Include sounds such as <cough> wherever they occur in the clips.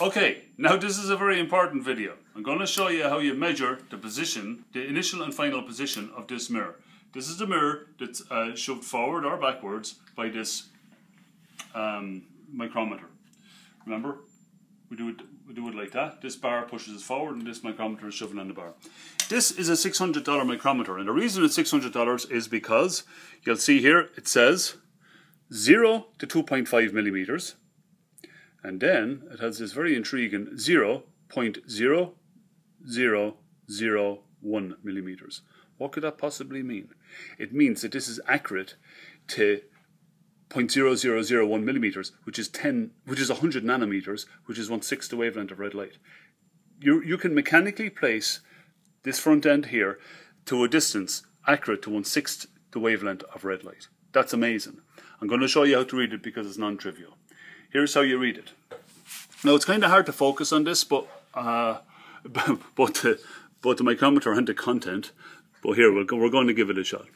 Okay, now this is a very important video. I'm going to show you how you measure the position, the initial and final position of this mirror. This is the mirror that's uh, shoved forward or backwards by this um, micrometer. Remember, we do it we do it like that. This bar pushes us forward and this micrometer is shoving on the bar. This is a $600 micrometer and the reason it's $600 is because you'll see here it says 0 to 2.5 millimeters and then it has this very intriguing 0 0.0001 millimeters. What could that possibly mean? It means that this is accurate to 0.0001 millimeters, which is 10, which is 100 nanometers, which is one sixth the wavelength of red light. You, you can mechanically place this front end here to a distance accurate to one sixth the wavelength of red light. That's amazing. I'm going to show you how to read it because it's non-trivial. Here's how you read it. Now it's kind of hard to focus on this, but uh, <laughs> both the both the micrometer and the content. But here we're, we're going to give it a shot.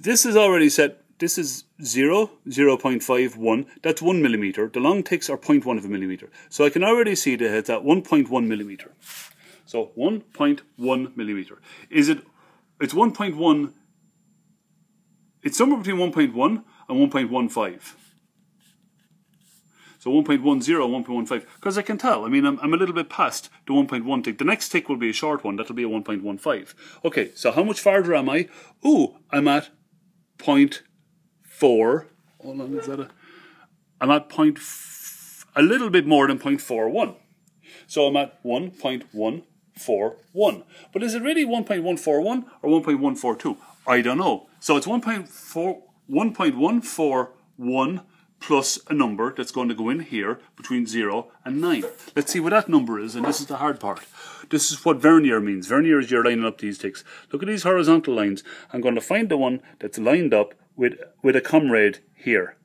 This is already set. This is 0, 0 0.51. That's 1 millimeter. The long ticks are 0.1 of a millimeter. So I can already see that it's at 1.1 millimeter. So 1.1 millimeter. Is it? It's 1.1. It's somewhere between 1.1 and 1.15. So 1.10, 1.15, because I can tell. I mean, I'm, I'm a little bit past the 1.1 tick. The next tick will be a short one. That'll be a 1.15. Okay, so how much farther am I? Ooh, I'm at 0.4. Hold on, is that a... I'm at point a little bit more than 0.41. So I'm at 1.141. But is it really 1.141 or 1.142? I don't know. So it's 1.4, 1.141 plus a number that's going to go in here between 0 and 9. Let's see what that number is, and this is the hard part. This is what vernier means. Vernier is you're lining up these ticks. Look at these horizontal lines. I'm going to find the one that's lined up with, with a comrade here.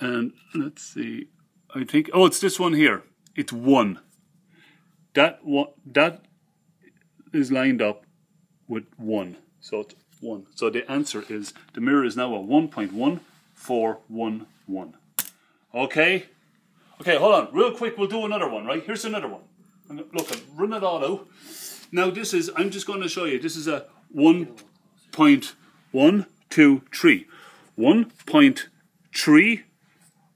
And let's see. I think, oh, it's this one here. It's 1. That, one, that is lined up with 1. So it's 1. So the answer is, the mirror is now a 1.141 one. Okay? Okay, hold on. Real quick, we'll do another one, right? Here's another one. Look, I've run it all out. Now this is, I'm just going to show you, this is a 1.123. 1.3,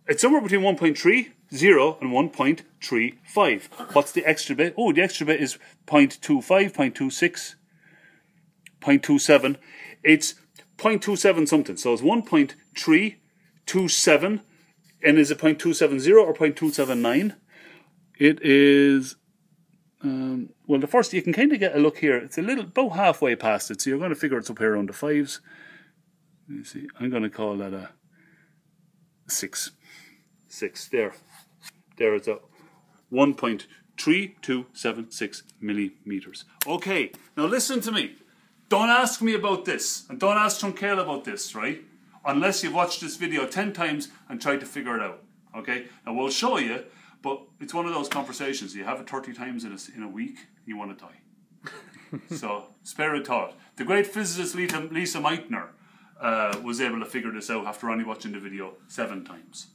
it's somewhere between 1.3, 0 and 1.35. What's the extra bit? Oh, the extra bit is 0.25, 0.26, 0.27. It's 0.27 something. So it's 1.3 0.27 and is it 0.270 or 0.279? It is, um, well, the first, you can kind of get a look here. It's a little, about halfway past it, so you're going to figure it's up here around the fives. Let me see, I'm going to call that a six. Six, there. There it's a 1.3276 millimeters. Okay, now listen to me. Don't ask me about this, and don't ask Trunkale about this, right? Unless you've watched this video 10 times and tried to figure it out. Okay? And we'll show you, but it's one of those conversations. You have it 30 times in a, in a week, you want to die. <laughs> so, spare a thought. The great physicist Lise, Lise Meitner uh, was able to figure this out after only watching the video seven times.